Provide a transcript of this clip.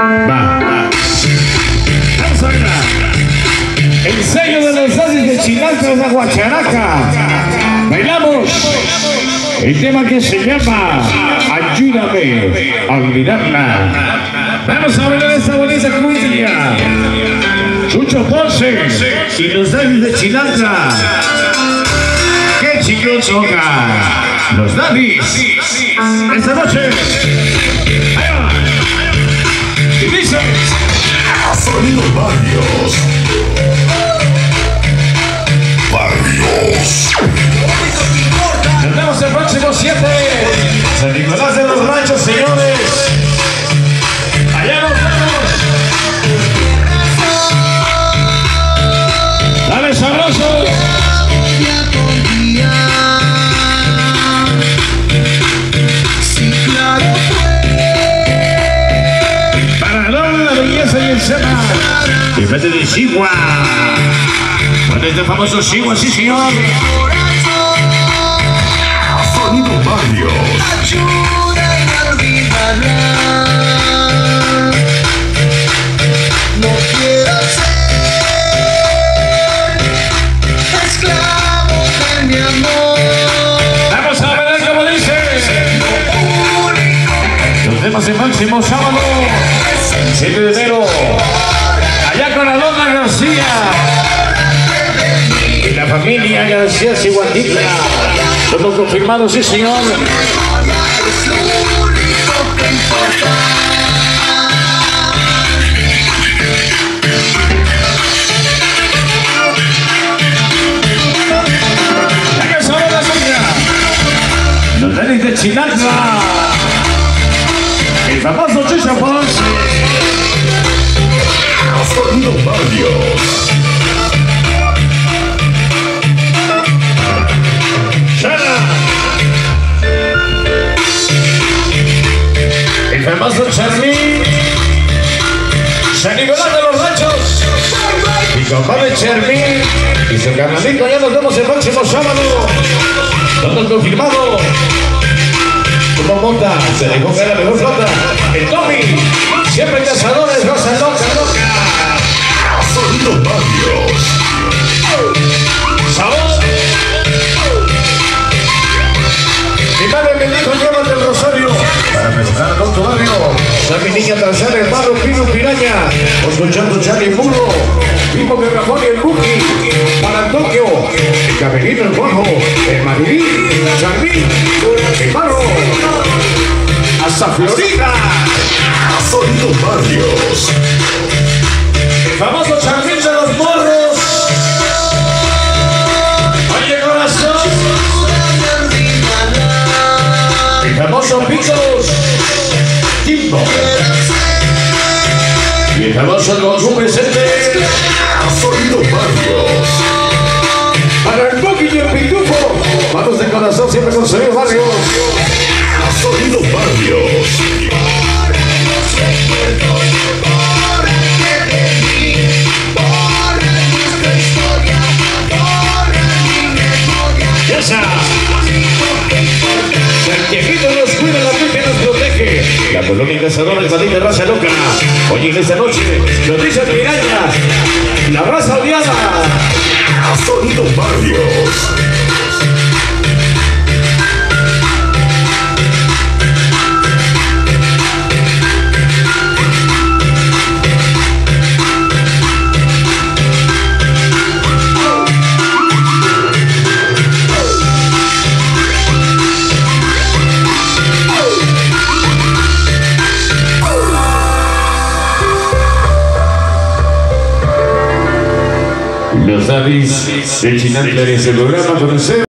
Va. Vamos a bailar. El sello de los dadis de Chilanca de Guacharaca. Bailamos el tema que se llama Ayúdame a olvidarla. Vamos a bailar esta bonita cumbia. Chucho Ponce y los dadis de Chilanca. ¡Qué chingón toca! Los dadis. Esta noche. Y dice. Sonido Barrios. Barrios. Nos vemos el próximo 7. Y vete de Chihuahua. Con este famoso Chihuahua, sí, señor. Sonido Barrios. ayúdame a olvidarla. No quiero ser esclavo de mi amor. Vamos a ver cómo dice. Nos vemos el próximo sábado, que importa. Venga, sobre la suya. Los Denis de Chinatla. El famoso Chucho Ponce. Sonido Barrios. El famoso Charly. San Nicolás de los Ranchos. Mi compadre Charly. Y su carnalito. Ya nos vemos el próximo sábado. Todo confirmado. Como monta. Se dejó caer la mejor flota. El Tommy. Siempre cazadores. Rosa loca, loca. Niña Tarzán, el barro Pino Piraña, escuchando Charlie Puro, Pipo de Ramón y el Buki, para Tokio, el Camerino, el Bajo, el Madrid, Charlie, el Barro, hasta Florida, Sonido Barrios. el famoso Charlie de los Morros. Oye corazón, el famoso Picos, Y el famoso Goku presente Sonido Barrios. para el Buki y el Pitufo. Manos de corazón siempre con Sonido Barrios. Sonido Barrios. Ya está. La colonia cazadora es de raza loca. Oye, en esta noche, noticias pirañas. La raza odiada. Los Davis de Chinantla en ese programa con.